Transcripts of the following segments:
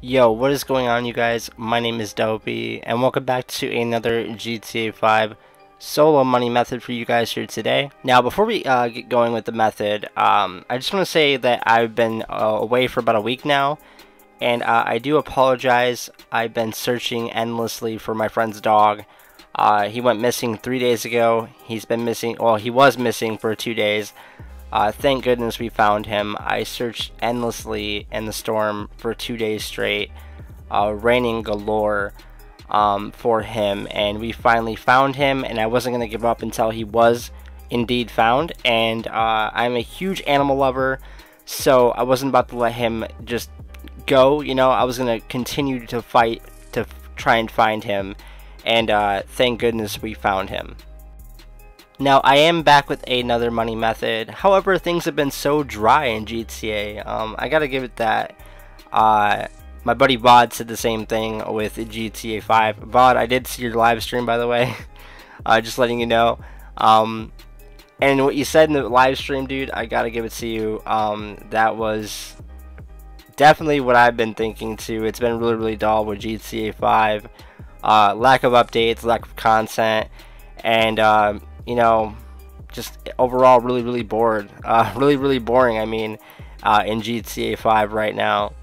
Yo, what is going on you guys? My name is Dopey and welcome back to another GTA 5 solo money method for you guys here today. Now before we uh, get going with the method, um, I just want to say that I've been uh, away for about a week now and uh, I do apologize. I've been searching endlessly for my friend's dog. Uh, he went missing three days ago. He's been missing, well he was missing for two days. Uh, thank goodness we found him. I searched endlessly in the storm for two days straight, uh, raining galore um, for him, and we finally found him. And I wasn't going to give up until he was indeed found. And uh, I'm a huge animal lover, so I wasn't about to let him just go. You know, I was going to continue to fight to try and find him. And uh, thank goodness we found him. Now, I am back with another money method. However, things have been so dry in GTA. Um, I gotta give it that. Uh, my buddy Bod said the same thing with GTA 5. Bod, I did see your live stream, by the way. uh, just letting you know. Um, and what you said in the live stream, dude, I gotta give it to you. Um, that was definitely what I've been thinking too. It's been really, really dull with GTA 5. Uh, lack of updates, lack of content, and uh, you know, just overall really, really bored. Uh, really, really boring, I mean, uh, in GTA 5 right now.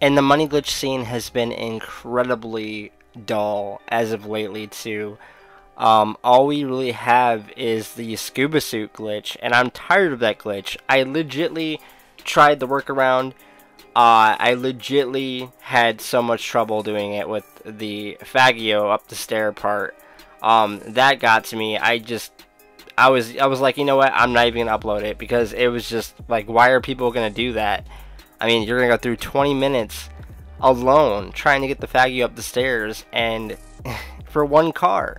And the money glitch scene has been incredibly dull as of lately, too. Um, all we really have is the scuba suit glitch, and I'm tired of that glitch. I legitly tried the workaround. Uh, I legitly had so much trouble doing it with the Faggio up the stair part um, that got to me. I just, I was, I was like, you know what? I'm not even gonna upload it because it was just like, why are people gonna do that? I mean, you're gonna go through 20 minutes alone trying to get the faggy up the stairs and for one car.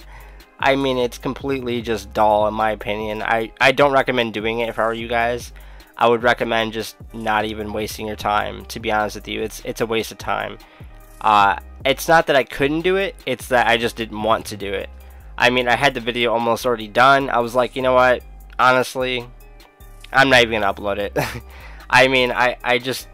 I mean, it's completely just dull in my opinion. I, I don't recommend doing it if I were you guys. I would recommend just not even wasting your time, to be honest with you. It's, it's a waste of time. Uh, it's not that I couldn't do it, it's that I just didn't want to do it. I mean, I had the video almost already done. I was like, you know what? Honestly, I'm not even going to upload it. I mean, I, I just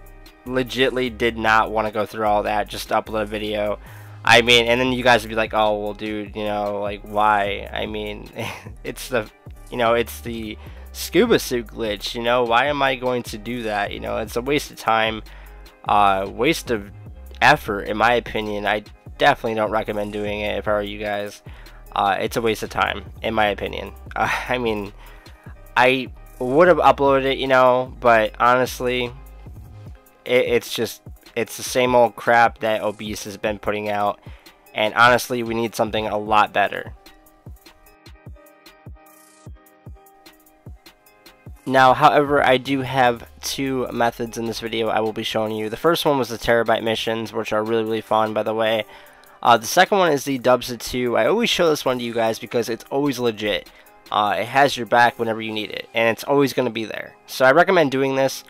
legitly did not want to go through all that just upload a video. I mean, and then you guys would be like, oh, well, dude, you know, like, why? I mean, it's the, you know, it's the scuba suit glitch, you know, why am I going to do that? You know, it's a waste of time, uh, waste of effort, in my opinion. I definitely don't recommend doing it if I were you guys uh, it's a waste of time, in my opinion. Uh, I mean, I would have uploaded it, you know, but honestly, it, it's just, it's the same old crap that Obese has been putting out, and honestly, we need something a lot better. Now, however, I do have two methods in this video I will be showing you. The first one was the Terrorbyte missions, which are really, really fun, by the way. Uh, the second one is the Dubsta 2. I always show this one to you guys because it's always legit. Uh, it has your back whenever you need it, and it's always going to be there. So I recommend doing this.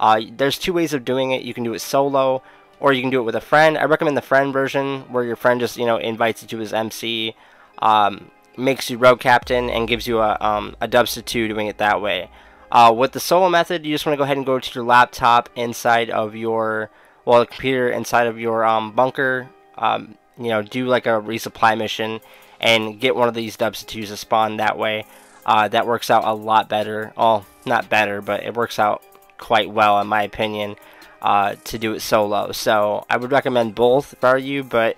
Uh, there's two ways of doing it. You can do it solo, or you can do it with a friend. I recommend the friend version, where your friend just, you know, invites you to his MC, um, makes you road captain, and gives you a, um, a Dubsta 2 doing it that way. Uh, with the solo method, you just want to go ahead and go to your laptop inside of your, well, the computer inside of your um, bunker, um, you know, do like a resupply mission and get one of these substitutes to spawn that way. Uh, that works out a lot better. Well, not better, but it works out quite well in my opinion uh, to do it solo. So I would recommend both were you, but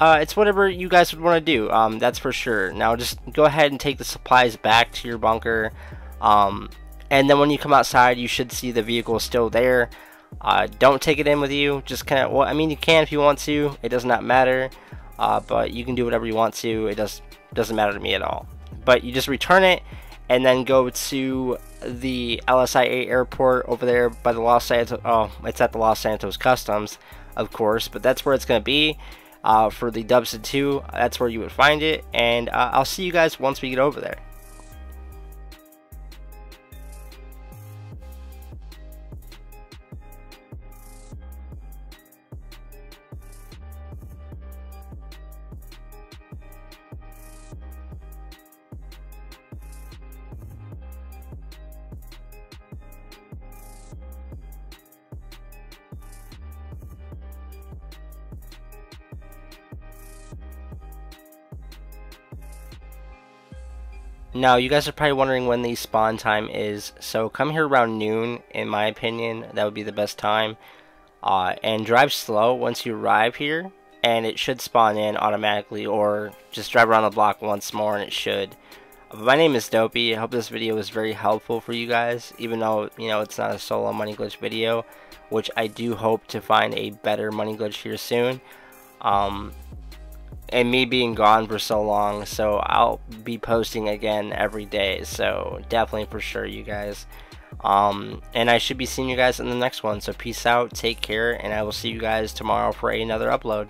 uh, it's whatever you guys would want to do. Um, that's for sure. Now just go ahead and take the supplies back to your bunker. Um, and then when you come outside, you should see the vehicle still there. Uh, don't take it in with you. Just kind of, well, I mean, you can if you want to. It does not matter. Uh, but you can do whatever you want to. It does doesn't matter to me at all. But you just return it and then go to the LSIA airport over there by the Los Santos. Oh, it's at the Los Santos Customs, of course. But that's where it's going to be. Uh, for the Dubsta 2, that's where you would find it. And uh, I'll see you guys once we get over there. Now, you guys are probably wondering when the spawn time is, so come here around noon, in my opinion, that would be the best time. Uh, and drive slow once you arrive here, and it should spawn in automatically, or just drive around the block once more and it should. My name is Dopey, I hope this video was very helpful for you guys, even though, you know, it's not a solo money glitch video, which I do hope to find a better money glitch here soon. Um, and me being gone for so long so I'll be posting again every day. So definitely for sure you guys. Um, and I should be seeing you guys in the next one. So peace out take care and I will see you guys tomorrow for another upload